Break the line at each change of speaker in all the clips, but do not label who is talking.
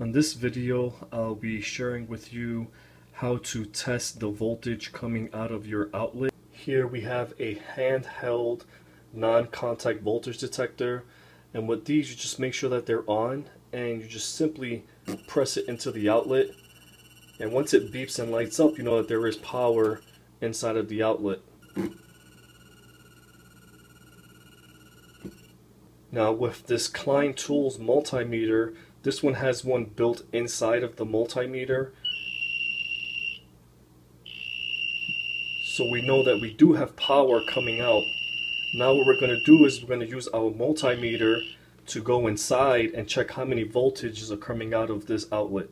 On this video, I'll be sharing with you how to test the voltage coming out of your outlet. Here we have a handheld non-contact voltage detector and with these you just make sure that they're on and you just simply press it into the outlet and once it beeps and lights up you know that there is power inside of the outlet. Now with this Klein Tools multimeter, this one has one built inside of the multimeter. So we know that we do have power coming out. Now what we're going to do is we're going to use our multimeter to go inside and check how many voltages are coming out of this outlet.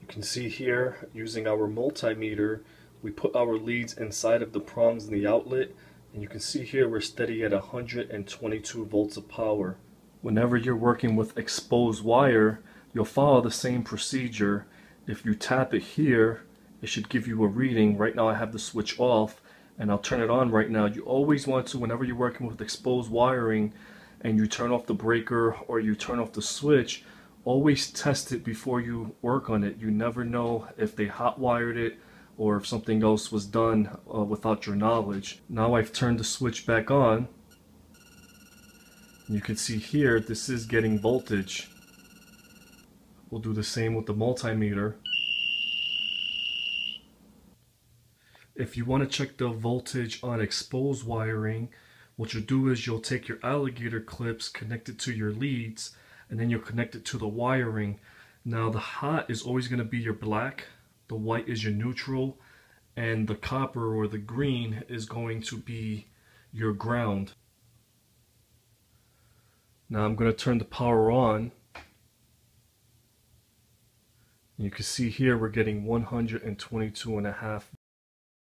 You can see here using our multimeter we put our leads inside of the prongs in the outlet and you can see here we're steady at 122 volts of power. Whenever you're working with exposed wire, you'll follow the same procedure. If you tap it here, it should give you a reading. Right now I have the switch off and I'll turn it on right now. You always want to, whenever you're working with exposed wiring and you turn off the breaker or you turn off the switch, always test it before you work on it. You never know if they hot wired it or if something else was done uh, without your knowledge. Now I've turned the switch back on. You can see here this is getting voltage. We'll do the same with the multimeter. If you want to check the voltage on exposed wiring, what you'll do is you'll take your alligator clips, connect it to your leads, and then you'll connect it to the wiring. Now the hot is always going to be your black the white is your neutral, and the copper or the green is going to be your ground. Now I'm going to turn the power on. You can see here we're getting 122 and a half